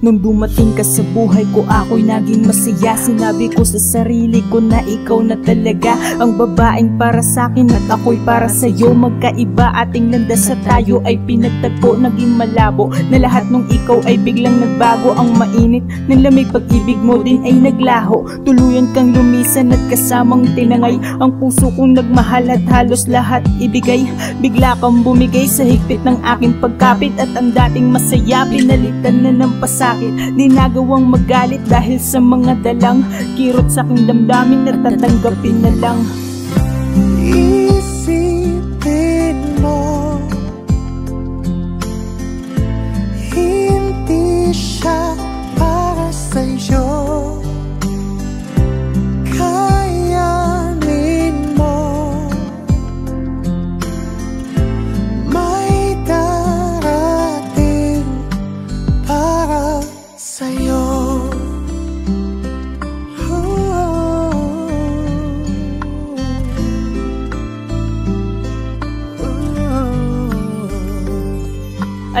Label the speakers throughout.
Speaker 1: Nung dumating ka sa buhay ko ako'y naging masaya. Sinabi ko sa sarili ko na ikaw na talaga Ang babaeng para sa'kin at ako'y para sa'yo. Magkaiba ating landas sa tayo ay pinagtagpo Naging malabo na lahat nung ikaw ay biglang nagbago. Ang mainit ng lamig pag-ibig mo din ay naglaho. Tuluyan kang lumisan at kasamang tinangay. Ang puso kong nagmahal at halos lahat ibigay. Bigla kang bumigay sa higpit ng aking pagkapit At ang dating masaya. Pinalitan na ng pasakit Di nagawang magalit dahil sa mga dalang Kirot sa aking damdamin na tatanggapin na lang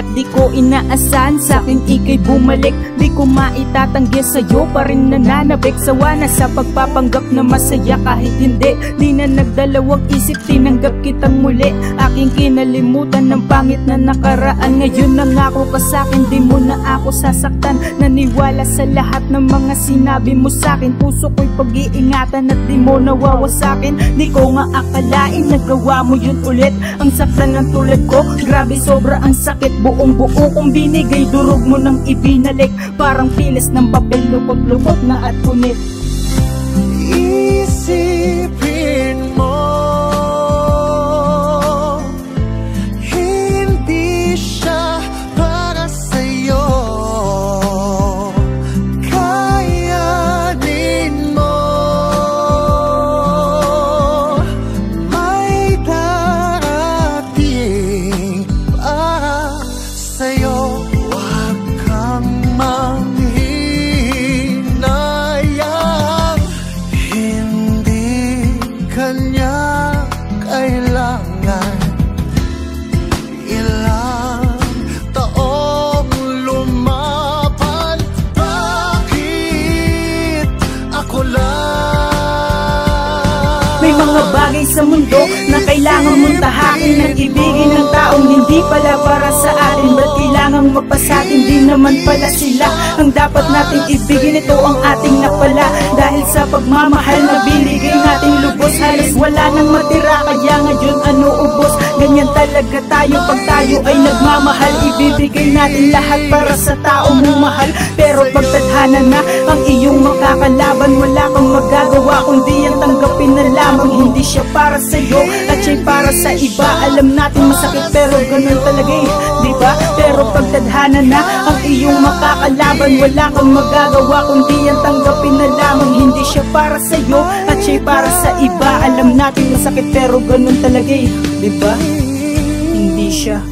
Speaker 1: At di ko inaasahan sa akin ikay bumalik Di ko maitatanggi sa'yo pa rin nananabik Sawa na sa pagpapanggap na masaya kahit hindi. Di na nagdalawang isip tinanggap kitang muli. Aking kinalimutan ng pangit na nakaraan. Ngayon nangako ka sa'kin di mo na ako sasaktan. Naniwala sa lahat ng mga sinabi mo sa'kin. Puso ko'y pag-iingatan at di mo nawawasakin. Di ko nga akalain nagawa mo yun ulit. Ang saktan ng tulad ko, grabe sobra ang sakit. Buong buo kong binigay, durog mo nang ibinalik Parang pilis ng papel, lupot-lupot na at punit.
Speaker 2: Isipin
Speaker 1: Mga bagay sa mundo na kailangan mong tahakin At ibigin hindi pala para sa atin Ba't kailangan mapasatin, di naman pala sila Ang dapat nating ibigin, ito ang ating napala. Dahil sa pagmamahal na binigay nating lubos Halos wala nang matira, kaya ngayon ano ubos? Ganyan talaga tayo. Pag tayo ay nagmamahal Ibibigay natin lahat para sa tao mong mahal Pero pag na ang iyong makakalaban Wala kang magagawa kundi ang tanggapin na lamang. Hindi siya para sa'yo at siya'y para sa iba. Alam natin masakit pero ganun talaga eh Diba? Pero pag na ang iyong makakalaban Wala kang magagawa kundi ang tanggapin na lamang Hindi siya para sa'yo at siya'y para sa iba Alam natin masakit pero ganun talaga eh Diba? Hindi siya